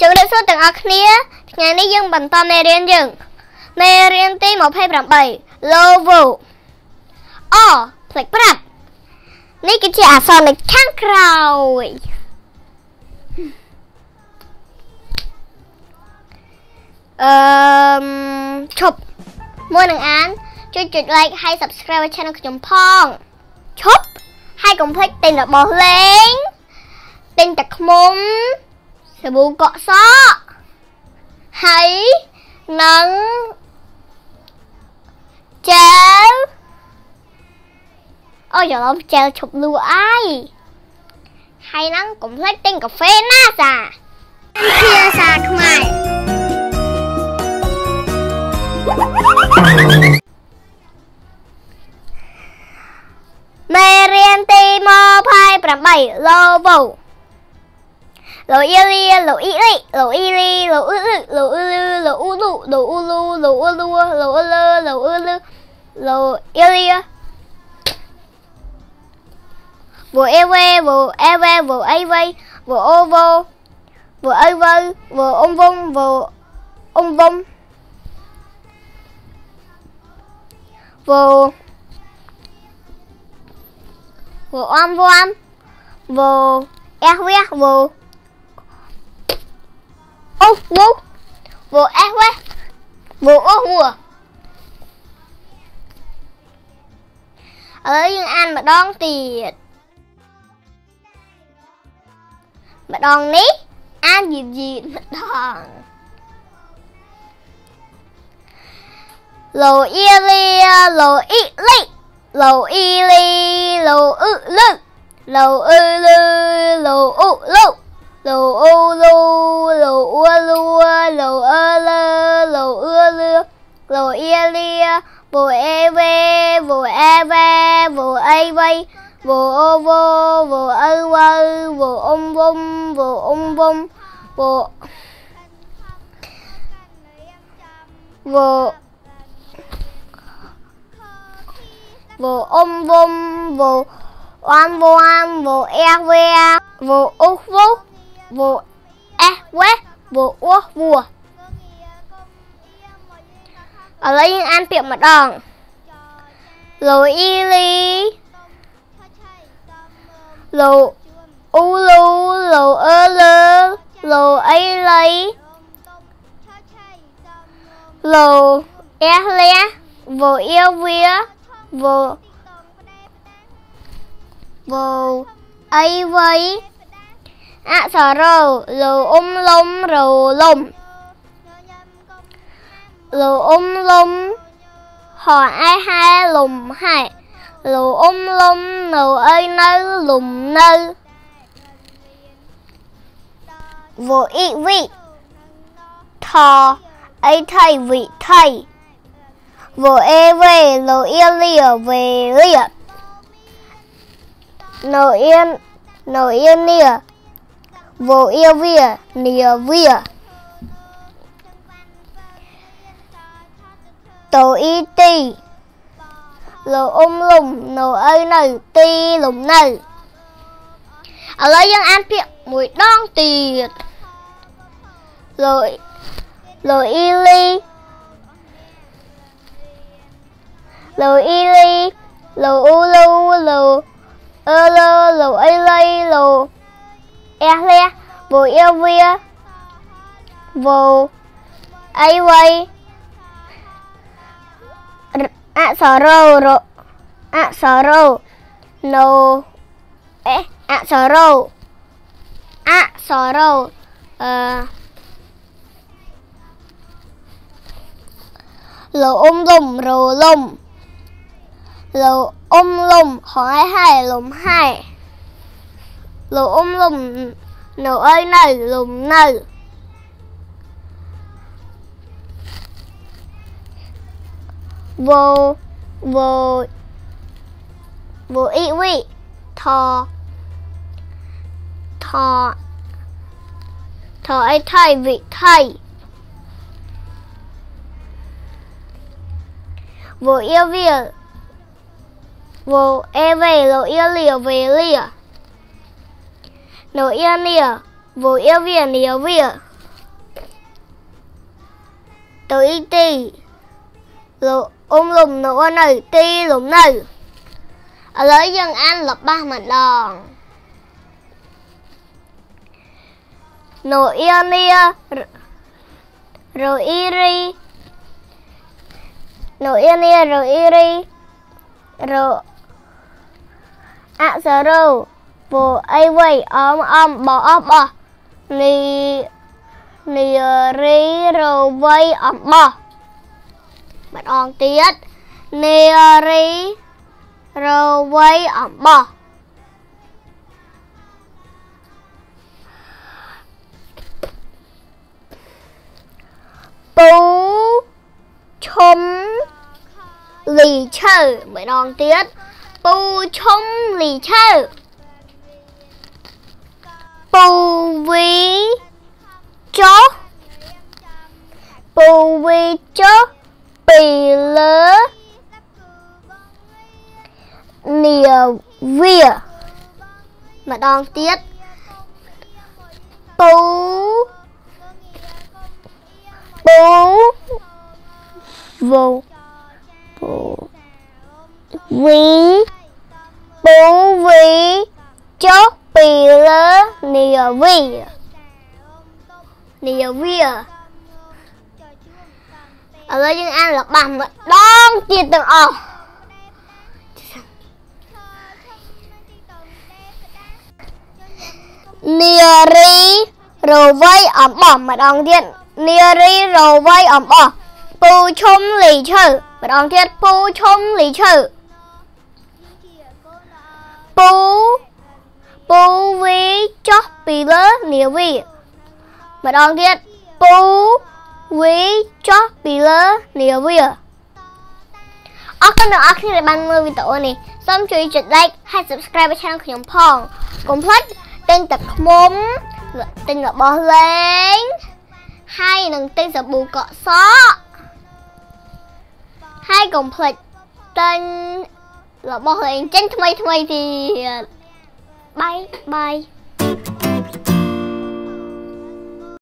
ជម្រាបសួរទាំងអស់គ្នាថ្ងៃនេះយើងបន្តមេរៀនយើងមេរៀនទី28 Lovo អូផ្លេចប្រាប់នេះគឺជាអក្សរនៅខាងក្រោយអឺមឈប់មួយនឹងអានជួយចុច like ហើយ subscribe channel ខ្ញុំផងឈប់ហើយកុំភ្លេចទិញរបស់លេងទិញទឹកខ្មុំ សាប៊ូកក់សក់ហើយនឹងចែវអូច្រឡំចែវឈប់លក់អីហើយនឹងកុំភ្លេចទិញកាហ្វេណាសាភាសាខ្មែរមេរៀនទី28 Lovo lỗ y li, lỗ y li, lỗ y li, lỗ ư lự lỗ u lư lỗ u lụ lỗ u lu, lỗ ư lu, lỗ ư lơ, lỗ ư lư, lỗ y li vụ e ve vụ e ve vụ ấy vây vụ ô vô vụ ấy vây vụ ông vông vụ ông vông vụ vụ om vô om vụ e huyết vụ ô bố bố ác quá. Bố ô mùa ở yên ăn mà đón thì mà đón ní ăn dịp gì mà đón lầu y li lầu y li. Lầu y li lầu ư lư. Lầu ư lư lầu ụ lụ lô ô lô lô ua lua lầu ơ lơ lô ưa lưa lô ia lia vô e ve vô e ve vô e vây vô ô vô vô ơ vơ vô ông vông vô ông vông vô vô vô ông vông vô oan vô an vô e ve vô úc vúc vô. E quế vô, ua, vua. Ở đây yên an tiệm mặt đòn lối y ly. Lù u lu. Lù ơ lơ. Lù ấy lấy lù e lé vô yêu vía. Vô. Vô ấy vấy ạ sờ rồ lù um lum rù lum lù um lum họ ai hai lùm hai. Lù ôm um lông nù ơi nơ lùm nơ. Vô ý vị. Thò, ấy thầy, vị thầy. Vô ê về lù yên lìa về lìa. Nổ yên nổ yên lìa vô yêu vía, nìa vía. Tổ y ti. Lù ôm lùng nù ơi nừ ti lùng nừ ở lấy dân ăn tiệm mùi đong tiền. Rồi rồi y ly rồi y ly lù u lu lù ơ lơ lù ấy lây lù e le, vô yêu via vô ai vây ạ sở râu no ê ạ sở râu ạ sở râu ờ lầu ôm lùm rồ lùm lầu hỏi hai, lùm hai lùm lùm nụ này, lùm này. Vô vô vô ý vị, thò thò thò ấy thay vị thay. Vô yêu việc vô e về lộ yêu liều về liều nửa yên nỉa vô yêu viện nỉa viện tự y tì. Rồi ôm lùm nửa này ti lùm này. Ở lấy dân anh lập ba mặt đòn. Nửa yên nỉa rồi y ri. Nửa yên nỉa rồi y ri. À, rồi ạ à, rồi bộ ai vậy om om bỏ om bỏ ni ni ri rô vây om bỏ bạn on tiết. Ni ri rô vây om bỏ bú chấm lì chơ. Bạn on tiết. Bú chấm lì chơ bù vi chó bù vi chó bì lỡ nìa vìa. Mà đong tiết bù bù vô bù vi bù vi chó ពីលើនីវីនីវីឥឡូវយើងអានរបាំម្ដងទៀតទាំងអស់នីរីរវៃអំបោះម្ដងទៀតនីរីរវៃអំបោះពូឈុំលីឈើម្ដងទៀតពូឈុំលីឈើពូ ពូវីចុះពីលើនាវីម្ដងទៀតពូវីចុះពីលើនាវីអរគុណដល់អ្នកគ្នាដែលបានមើលវីដេអូនេះសូមជួយចុច like ហើយ subscribe ឲ្យ channel ខ្ញុំផងកុំភ្លេចទិញទឹកឃ្មុំទិញរបស់លេងហើយនឹងទិញសាប៊ូកក់សក់ហើយកុំភ្លេចទិញរបស់លេងចេញថ្មីថ្មីទៀត Bye. Bye.